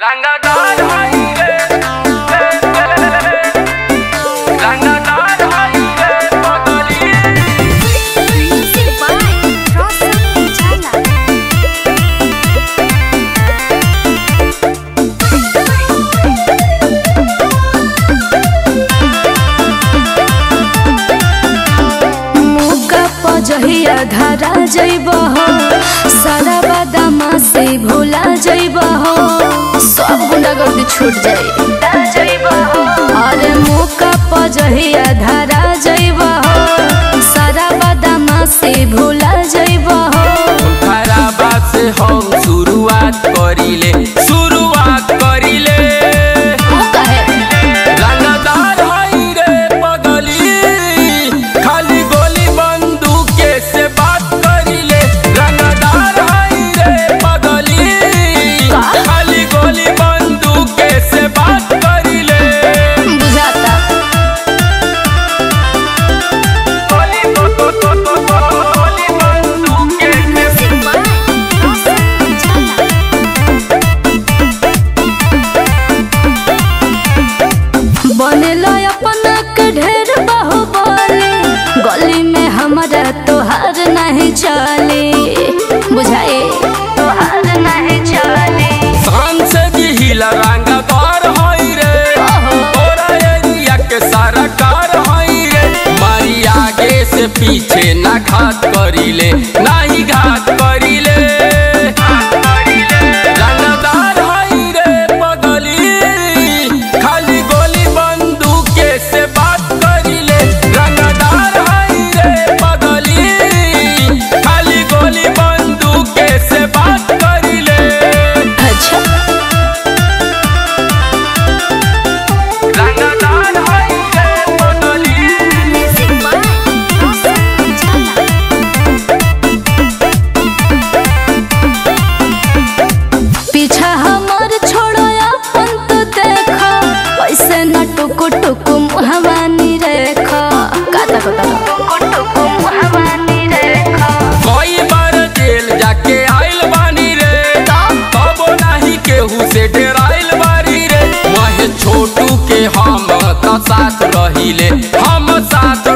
रंगदार हई रे रंगदार हई रे, पगली Music by Rosa Chala. मुका पजहिया धारा जइब हो, सारा बादामा से भूला जइब हो सब छूट जाई। अरे मुका पजहिया धारा जइब अपना के ढेर बाहुबली। गली में हमारा तोहार नहीं चले। बुझाए तोहार नहीं चले। शान से जिहिला रंगदार हई रे। तोरा एरिया के सारा कार हई रे। मारी आगे से पीछे ना घात करिले। नाही टुकु मुहवानी रेखो काता कोता टुकु मुहवानी रेखो कई बार जेल जाके आइल बानी रे। तबो नाही केहू से डराइल बारी रे। वहे छोटू के हम त साथ रहिले। हम साथ